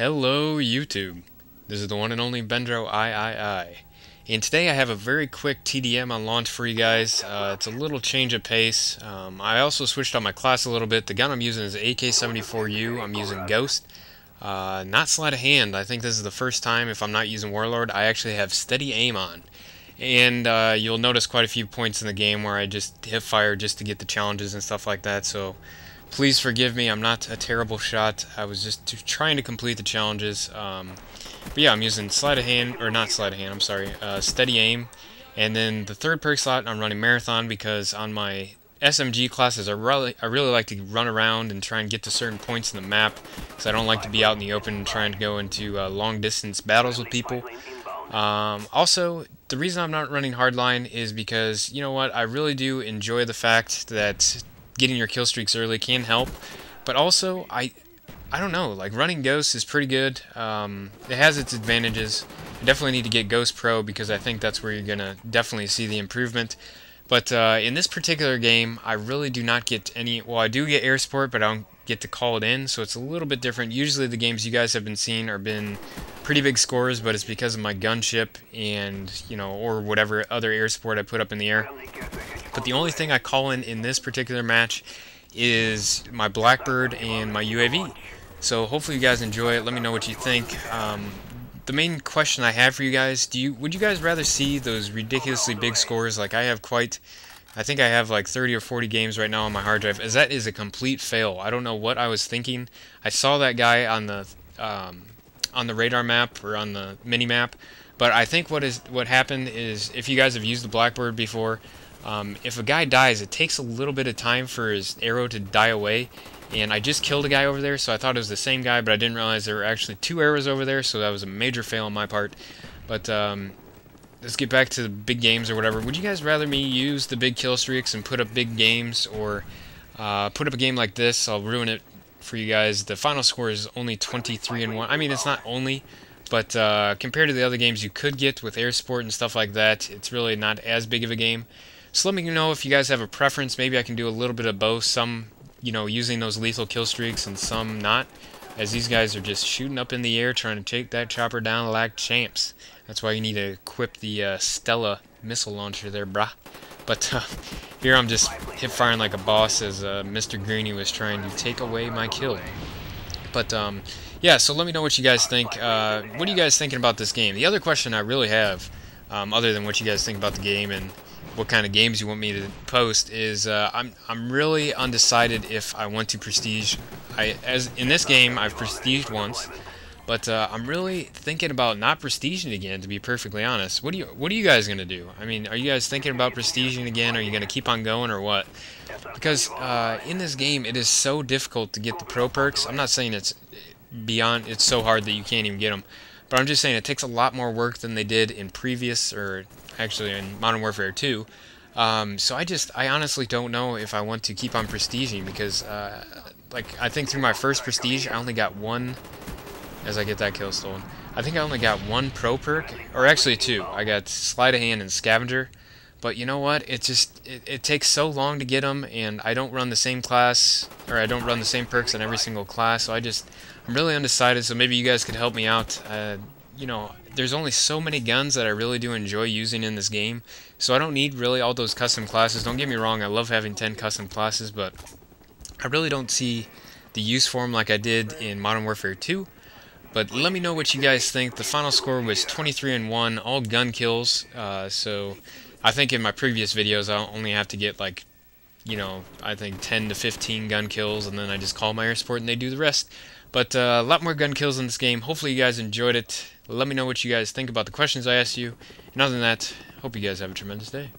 Hello YouTube. This is the one and only Bendro III. And today I have a very quick TDM on launch for you guys. Uh, it's a little change of pace. Um, I also switched on my class a little bit. The gun I'm using is AK-74U. I'm using Ghost. Uh, not sleight of hand. I think this is the first time, if I'm not using Warlord, I actually have steady aim on. And uh, you'll notice quite a few points in the game where I just hip fire just to get the challenges and stuff like that. So please forgive me. I'm not a terrible shot. I was just trying to complete the challenges. Um, but yeah, I'm using sleight of hand, or not sleight of hand, I'm sorry, uh, steady aim. And then the third perk slot, I'm running marathon because on my SMG classes, I really, I really like to run around and try and get to certain points in the map because I don't like to be out in the open trying to go into uh, long distance battles with people. Um, also, the reason I'm not running hardline is because, you know what, I really do enjoy the fact that getting your kill streaks early can help. But also, I I don't know, like running Ghost is pretty good. Um, it has its advantages. You definitely need to get Ghost Pro because I think that's where you're to definitely see the improvement. But uh, in this particular game, I really do not get any, well I do get air support, but I don't get to call it in, so it's a little bit different. Usually the games you guys have been seeing are been pretty big scores, but it's because of my gunship and, you know, or whatever other air support I put up in the air. But the only thing I call in in this particular match is my Blackbird and my UAV. So hopefully you guys enjoy it. Let me know what you think. Um, the main question I have for you guys, do you would you guys rather see those ridiculously big scores like I have quite I think I have like 30 or 40 games right now on my hard drive. As that is a complete fail. I don't know what I was thinking. I saw that guy on the um, on the radar map or on the mini map, but I think what is what happened is if you guys have used the Blackbird before, um, if a guy dies, it takes a little bit of time for his arrow to die away. And I just killed a guy over there, so I thought it was the same guy, but I didn't realize there were actually two arrows over there, so that was a major fail on my part. But um, let's get back to the big games or whatever. Would you guys rather me use the big kill streaks and put up big games, or uh, put up a game like this? I'll ruin it for you guys. The final score is only 23 and 1. I mean, it's not only, but uh, compared to the other games you could get with air support and stuff like that, it's really not as big of a game. So let me know if you guys have a preference. Maybe I can do a little bit of both. Some, you know, using those lethal kill streaks and some not. As these guys are just shooting up in the air trying to take that chopper down like champs. That's why you need to equip the uh, Strela missile launcher there, brah. But uh, here I'm just hip firing like a boss as uh, Mr. Greeny was trying to take away my kill. But um, yeah, so let me know what you guys think. Uh, what are you guys thinking about this game? The other question I really have, um, other than what you guys think about the game and what kind of games you want me to post is uh, I'm I'm really undecided if I want to prestige. I as in this game I've prestiged once, but uh, I'm really thinking about not prestiging again. To be perfectly honest, what do you what are you guys gonna do? I mean, are you guys thinking about prestiging again? Are you gonna keep on going or what? Because uh, in this game it is so difficult to get the pro perks. I'm not saying it's beyond it's so hard that you can't even get them. But I'm just saying it takes a lot more work than they did in previous or actually in Modern Warfare 2. Um, so I just, I honestly don't know if I want to keep on prestiging because, uh, like, I think through my first prestige, I only got one, as I get that kill stolen, I think I only got one pro perk, or actually two. I got Sleight of Hand and Scavenger, but you know what? It just, it, it takes so long to get them, and I don't run the same class, or I don't run the same perks in every single class, so I just, I'm really undecided, so maybe you guys could help me out. Uh, you know, there's only so many guns that I really do enjoy using in this game, so I don't need really all those custom classes. Don't get me wrong, I love having 10 custom classes, but I really don't see the use for them like I did in Modern Warfare 2. But let me know what you guys think. The final score was 23 and 1, all gun kills. Uh, so I think in my previous videos I only have to get like, you know, I think 10 to 15 gun kills, and then I just call my air support and they do the rest. But uh, a lot more gun kills in this game. Hopefully you guys enjoyed it. Let me know what you guys think about the questions I asked you. And other than that, hope you guys have a tremendous day.